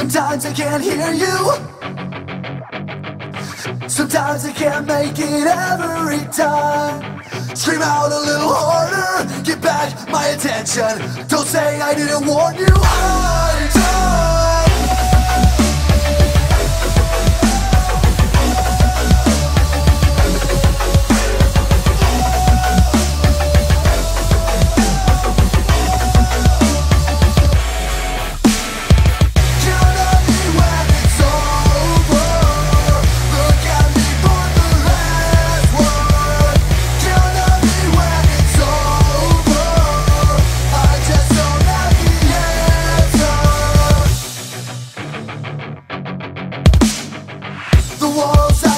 Sometimes I can't hear you. Sometimes I can't make it every time. Scream out a little harder, get back my attention. Don't say I didn't warn you. the walls